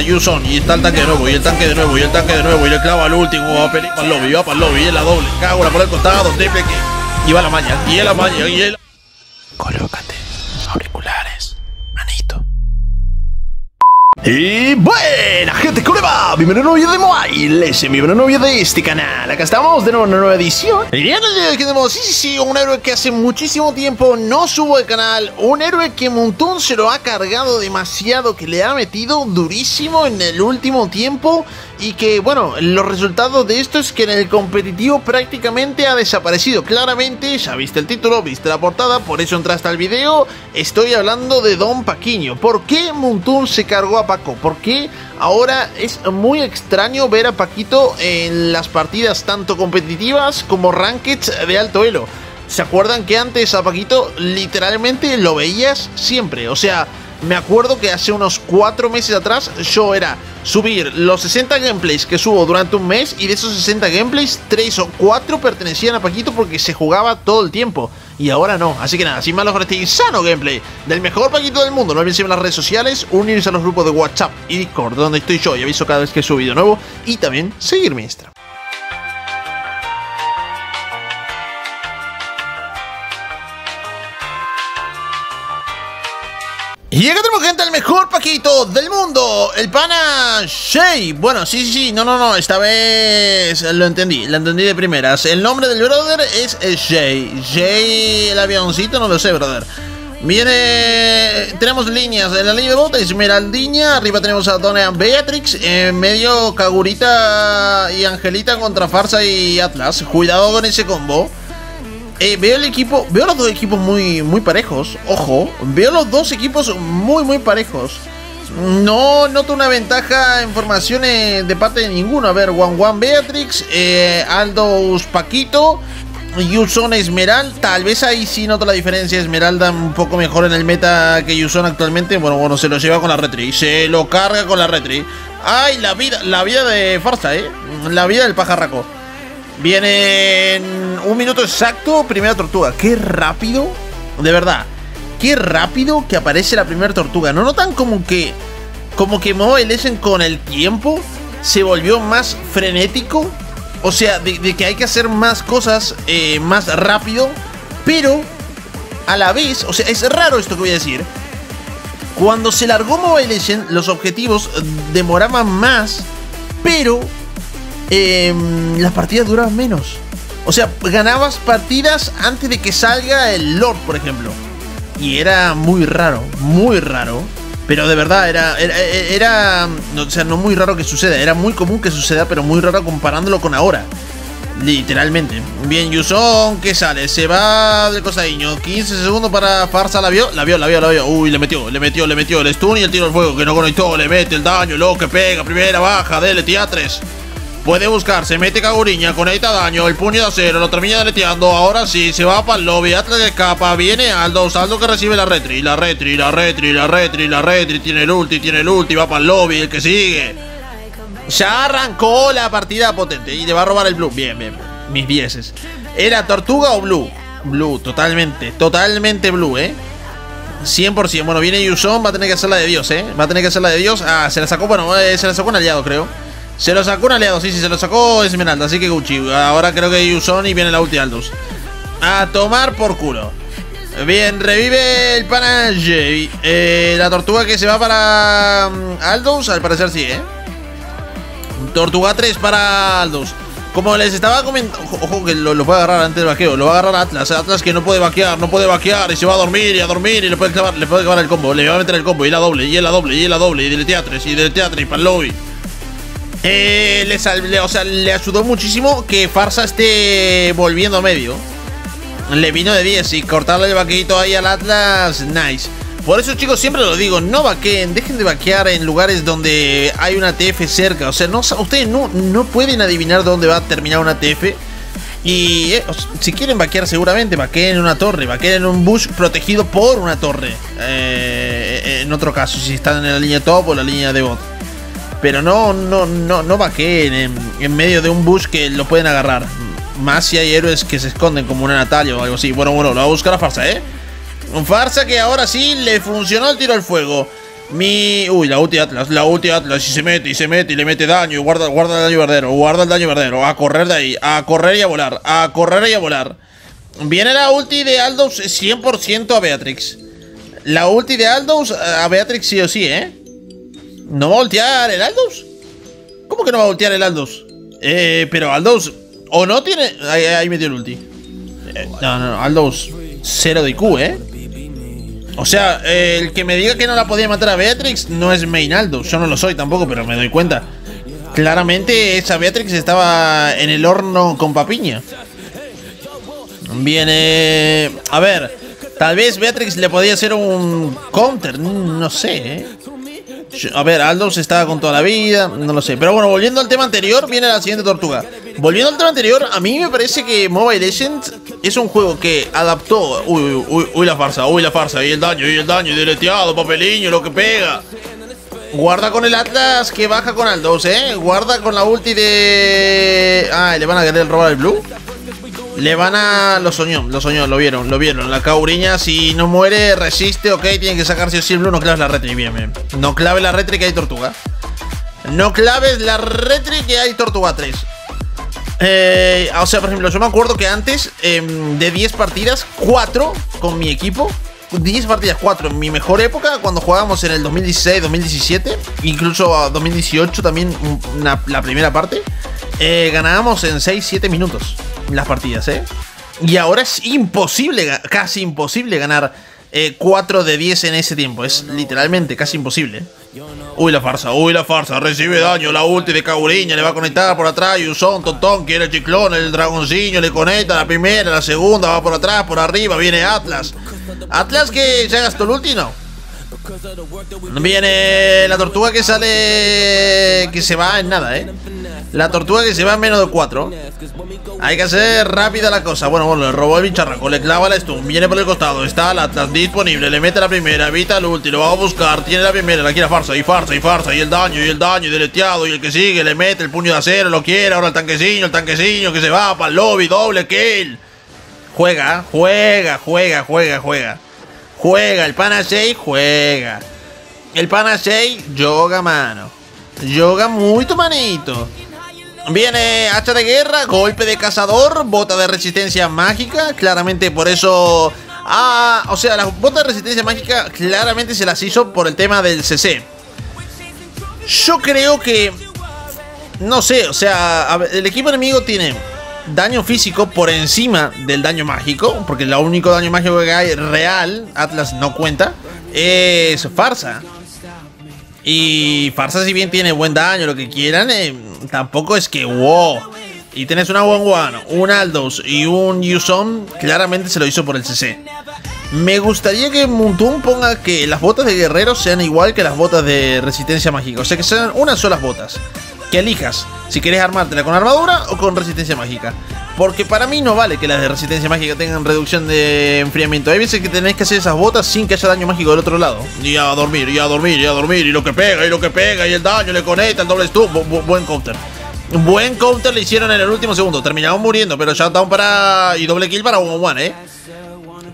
está Yuson y el tanque de nuevo, y el tanque de nuevo, y el tanque de nuevo, y le clava al último, va para el lobby, va para el lobby, y la doble, cago por el costado, triple que. Y va la maña, y la maña, y él. Colócate auriculares, manito. Y buena gente, ¿cómo le va? Bienvenido a un nuevo video de Mobile, ese es mi nuevo video de este canal. Acá estamos de nuevo en una nueva edición. Y ya nos tenemos, sí, sí, sí, un héroe que hace muchísimo tiempo no subo al canal. Un héroe que Montón se lo ha cargado demasiado, que le ha metido durísimo en el último tiempo y que, bueno, los resultados de esto es que en el competitivo prácticamente ha desaparecido. Claramente, ya viste el título, viste la portada, por eso entraste al video. Estoy hablando de Don Paquiño. ¿Por qué Montun se cargó a Paco? ¿Por qué ahora es muy extraño ver a Paquito en las partidas tanto competitivas como rankeds de alto elo? ¿Se acuerdan que antes a Paquito literalmente lo veías siempre? O sea, me acuerdo que hace unos 4 meses atrás yo era subir los 60 gameplays que subo durante un mes y de esos 60 gameplays 3 o 4 pertenecían a Paquito porque se jugaba todo el tiempo y ahora no. Así que nada, sin con este insano gameplay del mejor Paquito del mundo. No olviden seguirme en las redes sociales, unirse a los grupos de WhatsApp y Discord donde estoy yo y aviso cada vez que subo vídeo nuevo y también seguirme en Instagram. Y acá tenemos gente, el mejor Paquito del mundo, el pana Shay. Bueno, sí, sí, sí, no, no, no, esta vez lo entendí, lo entendí de primeras. El nombre del brother es Shay. Shay, el avioncito, no lo sé, brother. Viene, tenemos líneas en la línea de bota, Esmeraldiña, arriba tenemos a Dona Beatrix, en medio Kagurita y Angelita contra Farsa y Atlas. Cuidado con ese combo. Eh, veo el equipo, veo los dos equipos muy, muy parejos. Ojo, veo los dos equipos muy, muy parejos. No noto una ventaja en formaciones de parte de ninguno. A ver, Juan Juan Beatrix, eh, Aldous Paquito, Yuson Esmeralda. Tal vez ahí sí noto la diferencia. Esmeralda un poco mejor en el meta que Yuson actualmente. Bueno, bueno, se lo lleva con la retri. Se lo carga con la retri. Ay, la vida, la vida de Farsa, eh. La vida del pajarraco. Viene en un minuto exacto, primera tortuga. Qué rápido, de verdad. Qué rápido que aparece la primera tortuga. ¿No notan como que, como que Mobile Legends con el tiempo se volvió más frenético? O sea, de, que hay que hacer más cosas eh, más rápido, pero a la vez, o sea, es raro esto que voy a decir. Cuando se largó Mobile Legends, los objetivos demoraban más, pero Em, las partidas duraban menos. O sea, ganabas partidas antes de que salga el Lord, por ejemplo. Y era muy raro, muy raro. Pero de verdad, era, era, o sea, no muy raro que suceda. Era muy común que suceda, pero muy raro comparándolo con ahora. Literalmente. Bien, Yuson, ¿qué sale? Se va del cosadiño. 15 segundos para Farsa. ¿La vio? La vio, la vio, la vio. Uy, le metió, le metió, le metió el stun y el tiro al fuego que no conectó. Le mete el daño, lo que pega. Primera baja, dele, teatres. Puede buscar, se mete Kaguriña, conecta daño, el puño de acero, lo termina deleteando. Ahora sí, se va para el lobby, Atlas escapa, viene Aldo, Aldo que recibe la retri, la retri, la retri, la retri, la retri, tiene el ulti, tiene el ulti, va para el lobby, el que sigue. Ya arrancó la partida potente y le va a robar el blue. Bien, bien, mis vieses. ¿Era tortuga o blue? Blue, totalmente, totalmente blue, eh. 100%. Bueno, viene Yuson, va a tener que hacer la de Dios, ¿eh? Va a tener que hacer la de Dios. Ah, se la sacó, bueno, eh, se la sacó un aliado, creo. Se lo sacó un aliado, sí, sí, se lo sacó Esmeralda, así que Gucci. Ahora creo que Yuson y viene la ulti Aldous. A tomar por culo. Bien, revive el pana eh, la tortuga que se va para mm, Aldous, al parecer sí, ¿eh? Tortuga 3 para Aldous. Como les estaba comentando, ojo, que lo, puede agarrar antes del vaqueo, lo va a agarrar Atlas, Atlas que no puede vaquear, no puede vaquear y se va a dormir y a dormir y le puede clavar, le puede clavar el combo, le va a meter el combo y la doble, y la doble, y la doble, y del teatro, y del teatro y para el lobby. Eh, le, ayudó muchísimo que Farsa esté volviendo a medio. Le vino de 10 y cortarle el vaqueito ahí al Atlas, nice. Por eso, chicos, siempre lo digo, no vaqueen, dejen de vaquear en lugares donde hay una TF cerca. O sea, no, ustedes no, no pueden adivinar dónde va a terminar una TF. Y eh, si quieren vaquear, seguramente vaqueen en una torre, vaqueen en un bush protegido por una torre. Eh, en otro caso, si están en la línea top o la línea de bot. Pero no, no, no, no en, en medio de un bush que lo pueden agarrar. Más si hay héroes que se esconden como una Natalia o algo así. Bueno, bueno, lo va a buscar a Farsa, ¿eh? Farsa que ahora sí le funcionó el tiro al fuego. Mi. Uy, la ulti Atlas, la ulti Atlas, y se mete, y se mete, y le mete daño, y guarda, guarda el daño verdadero, guarda el daño verdadero, a correr de ahí, a correr y a volar, a correr y a volar. Viene la ulti de Aldous 100% a Beatrix. La ulti de Aldous a Beatrix sí o sí, ¿eh? ¿No va a voltear el Aldous? ¿Cómo que no va a voltear el Aldous? Eh, pero Aldous. O no tiene. Ahí, ahí metió el ulti. Eh, no, no, no. Aldous. Cero de IQ, ¿eh? O sea, el que me diga que no la podía matar a Beatrix no es main Aldous. Yo no lo soy tampoco, pero me doy cuenta. Claramente esa Beatrix estaba en el horno con papiña. Viene. A ver. Tal vez Beatrix le podía hacer un counter. No sé, ¿eh? A ver, Aldous estaba con toda la vida, no lo sé. Pero bueno, volviendo al tema anterior, viene la siguiente tortuga. Volviendo al tema anterior, a mí me parece que Mobile Legends es un juego que adaptó. Uy, uy, uy, uy la farsa, uy, la farsa, y el daño, y el daño, y deleteado, papeliño, lo que pega. Guarda con el Atlas que baja con Aldous, eh. Guarda con la ulti de. Ah, le van a querer robar el blue. Le van a. Lo soñó, lo soñó, lo vieron, lo vieron. La cauriña, si no muere, resiste, ok, tiene que sacarse el blue. No claves la retri, bien, bien. No claves la retri que hay tortuga. No claves la retri que hay tortuga 3. Eh, o sea, por ejemplo, yo me acuerdo que antes em, de 10 partidas, 4 con mi equipo. 10 partidas, 4 en mi mejor época, cuando jugábamos en el 2016, 2017, incluso 2018 también, una- la primera parte, eh, ganábamos en 6-7 minutos las partidas, ¿eh? Y ahora es imposible, casi imposible ganar eh, 4 de 10 en ese tiempo, es literalmente casi imposible. Uy, la farsa, uy, la farsa, recibe daño, la ulti de Cauriña, le va a conectar por atrás, y un son, tontón, quiere el chiclón, el dragoncillo, le conecta la primera, la segunda, va por atrás, por arriba, viene Atlas. Atlas que ya gastó el ulti, ¿no? Viene la tortuga que sale, que se va en nada, ¿eh? La tortuga que se va en menos de 4. Hay que hacer rápida la cosa. Bueno, bueno, le robó el bicharraco, le clava la stun, viene por el costado, está el Atlas disponible, le mete la primera, evita el ulti, lo va a buscar, tiene la primera, la quiere farsa, y farsa, y farsa, y el daño, y el daño, y deleteado, y el que sigue, le mete el puño de acero, lo quiere, ahora el tanquecillo, el tanquecillo que se va para el lobby, doble kill. Juega, juega, juega, juega, juega. Juega, el pana Shea juega. El pana Shea yoga, mano. Yoga muy tu manito. Viene hacha de guerra, golpe de cazador, bota de resistencia mágica. Claramente por eso. Ah, o sea, las botas de resistencia mágica claramente se las hizo por el tema del CC. Yo creo que. No sé, o sea, el equipo enemigo tiene daño físico por encima del daño mágico, porque el único daño mágico que hay real, Atlas no cuenta, es Farsa. Y Farsa, si bien tiene buen daño, lo que quieran, eh, tampoco es que wow. Y tenés una One One, un Aldous y un Yuson, claramente se lo hizo por el CC. Me gustaría que Muntun ponga que las botas de guerrero sean igual que las botas de resistencia mágica. O sea, que sean unas solas botas. Que elijas si querés armártela con armadura o con resistencia mágica. Porque para mí no vale que las de resistencia mágica tengan reducción de enfriamiento. Hay veces que tenés que hacer esas botas sin que haya daño mágico del otro lado. Y a dormir, y a dormir, y a dormir. Y lo que pega, y lo que pega, y el daño le conecta, el doble stun. Bu- bu- buen counter. Buen counter le hicieron en el último segundo. Terminaron muriendo, pero shutdown para. y doble kill para one on one, eh.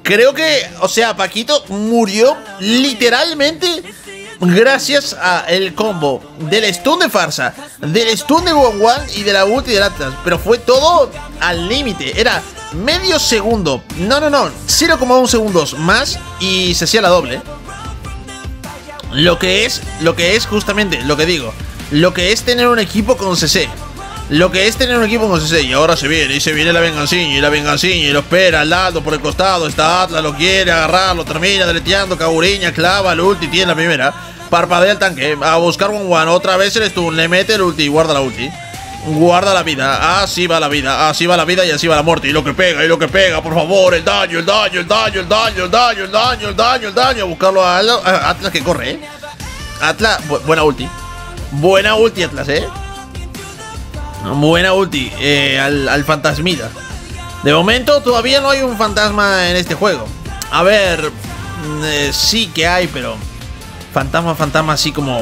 Creo que, o sea, Paquito murió literalmente gracias a el combo del stun de farsa, del stun de One y de la ulti del Atlas. Pero fue todo al límite. Era medio segundo. No, no, no. 0,1 segundos más y se hacía la doble. Lo que es, lo que es justamente, lo que digo. Lo que es tener un equipo con CC. Lo que es tener un equipo con CC. Y ahora se viene, y se viene la venganciña, y la venganciña, y lo espera al lado por el costado. Está Atlas, lo quiere agarrar, lo termina deleteando. Caburiña, clava el ulti, tiene la primera. Parpadea el tanque, a buscar one one. Otra vez el stun, le mete el ulti guarda la ulti. Guarda la vida, así va la vida, así va la vida y así va la muerte. Y lo que pega, y lo que pega, por favor, el daño, el daño, el daño, el daño, el daño, el daño, el daño, el daño. A buscarlo a Atlas, que corre, eh. Atlas, bu- buena ulti. Buena ulti, Atlas, eh. Buena ulti eh, al, al fantasmita. De momento todavía no hay un fantasma en este juego. A ver, mm, eh, sí que hay, pero fantasma, fantasma así como...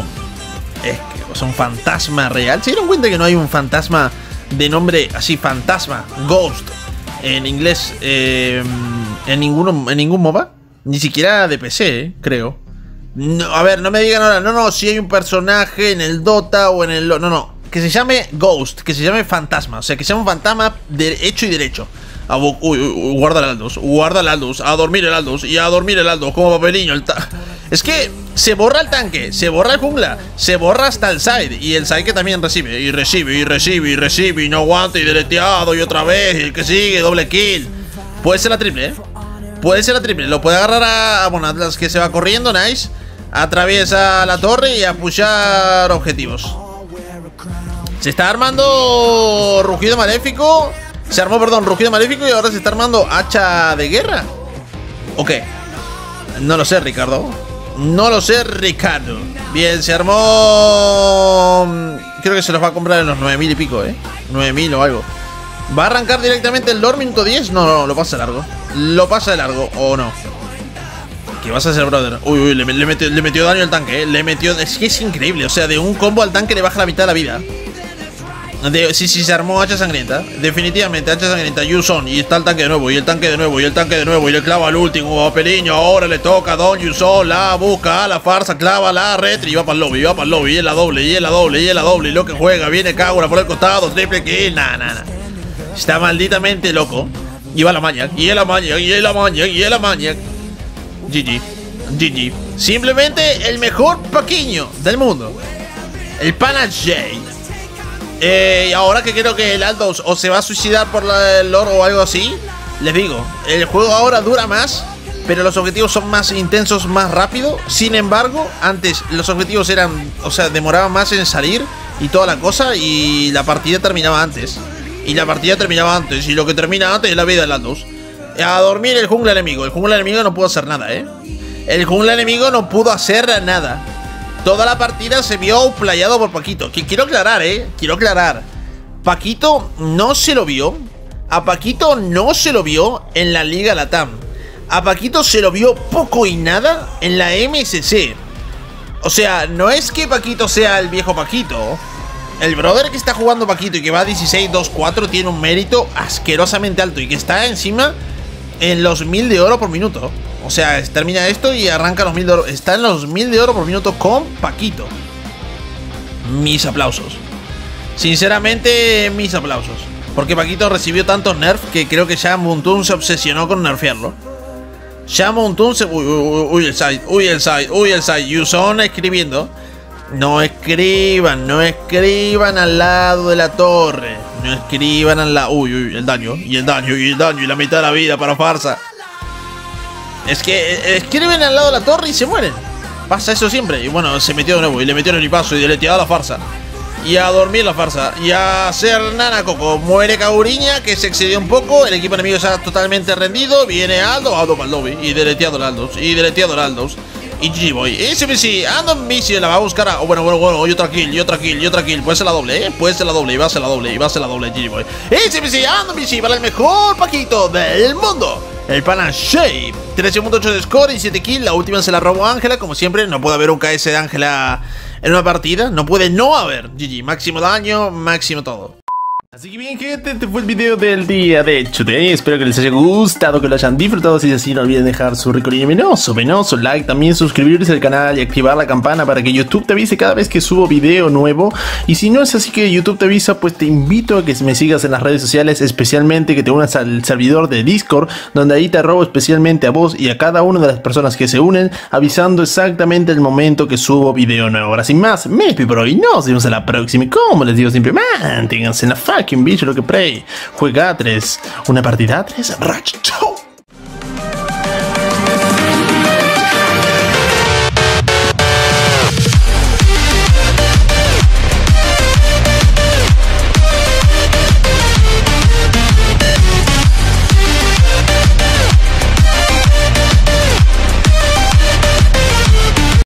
Es que, o sea, un fantasma real. ¿Se dieron cuenta que no hay un fantasma de nombre así, fantasma, ghost, en inglés, eh, en, ninguno, en ningún MOBA? Ni siquiera de PC, eh, creo. No, a ver, no me digan ahora, no, no, si hay un personaje en el Dota o en el... No, no, que se llame Ghost, que se llame Fantasma, o sea, que sea un fantasma de hecho y derecho. Ah, uy, uy, uy, guarda el Aldous, guarda el Aldous, a dormir el Aldous y a dormir el Aldous como papeliño. El es que se borra el tanque, se borra el jungla, se borra hasta el side y el side que también recibe, y recibe, y recibe, y recibe, y no aguanta, y deleteado, y otra vez, y el que sigue, doble kill. Puede ser la triple, ¿eh? Puede ser la triple, lo puede agarrar a, bueno, Atlas que se va corriendo, nice. Atraviesa la torre y a pushar objetivos. Se está armando rugido maléfico. Se armó, perdón, rugido maléfico y ahora se está armando hacha de guerra. ¿O qué? No lo sé, Ricardo. No lo sé, Ricardo. Bien, se armó... Creo que se los va a comprar en los 9000 y pico, ¿eh? 9000 o algo. ¿Va a arrancar directamente el Lord minuto 10? No, no, lo pasa de largo. Lo pasa de largo, o no. ¿Qué vas a hacer, brother? Uy, uy, le, metió, daño al tanque, ¿eh? Le metió... Es que es increíble, o sea, de un combo al tanque le baja la mitad de la vida. Sí, sí, se armó hacha sangrienta. Definitivamente, hacha sangrienta. Yuson. Y está el tanque de nuevo. Y el tanque de nuevo. Y el tanque de nuevo. Y le clava al último. Periño. Ahora le toca a Don Yuson. La busca. La farsa. Clava la retri. Y va para el lobby. Y va para el lobby. Y es la doble. Y es la doble. Y la doble. Y lo que juega. Viene Kagura por el costado. Triple kill. Nah, nah, nah. Está malditamente loco. Y va la maña. Y es la maña. Y es la maña. Y es la maña. GG. GG. Simplemente el mejor paquiño del mundo. El Pana. Eh, ahora que creo que el Aldos o se va a suicidar por el lore o algo así, les digo, el juego ahora dura más, pero los objetivos son más intensos, más rápido. Sin embargo, antes los objetivos eran, o sea, demoraban más en salir y toda la cosa, y la partida terminaba antes. Y la partida terminaba antes, y lo que termina antes es la vida del Aldos. A dormir el jungla enemigo. El jungla enemigo no pudo hacer nada, ¿eh? El jungla enemigo no pudo hacer nada. Toda la partida se vio playado por Paquito. Que quiero aclarar, eh. Quiero aclarar. Paquito no se lo vio. A Paquito no se lo vio en la Liga Latam. A Paquito se lo vio poco y nada en la MSC. O sea, no es que Paquito sea el viejo Paquito. El brother que está jugando Paquito y que va 16-2-4 tiene un mérito asquerosamente alto y que está encima en los 1000 de oro por minuto. O sea, termina esto y arranca los mil de oro. Está en los mil de oro por minuto con Paquito. Mis aplausos. Sinceramente, mis aplausos. Porque Paquito recibió tantos nerfs que creo que ya se obsesionó con nerfearlo. Ya Muntun se. Uy, el side, uy, el side, uy, el side. Yuson escribiendo. No escriban, no escriban al lado de la torre. No escriban al lado. Uy, uy, el daño, y el daño, y el daño, y la mitad de la vida para farsa. Es que eh, escriben al lado de la torre y se mueren. Pasa eso siempre. Y bueno, se metió de nuevo y le metió en el paso y deleteado la farsa. Y a dormir la farsa. Y a hacer nana coco. Muere Cauriña, que se excedió un poco. El equipo enemigo está totalmente rendido. Viene Aldo, Aldo para el lobby. Y deleteado el Aldos. Y deleteado el Aldos. Y G-Boy. SBC, Ando Missy la va a buscar a. Oh, bueno, bueno, bueno. Y otra kill, y otra kill, y otra kill. Puede ser la doble, ¿eh? Puede ser la doble. Y va a ser la doble. Y va a ser la doble, G-Boy. SBC, Ando Missy para el mejor Paquito del mundo. El pana Shape. 13.8 de score y 7 kills. La última se la robó Ángela. Como siempre, no puede haber un KS de Ángela en una partida. No puede no haber. GG. Máximo daño, máximo todo. Así que bien gente, este fue el video del día de today, espero que les haya gustado, que lo hayan disfrutado, si es así no olviden dejar su rico y venoso, venoso like, también suscribirse al canal y activar la campana para que YouTube te avise cada vez que subo video nuevo. Y si no es así que YouTube te avisa pues te invito a que me sigas en las redes sociales, especialmente que te unas al servidor de Discord, donde ahí te robo especialmente a vos y a cada una de las personas que se unen, avisando exactamente el momento que subo video nuevo. Ahora sin más, me despido y nos vemos en la próxima. Y como les digo siempre, manténganse en la fuck fucking bicho lo que play. Juega 3. Una partida 3. Ratchet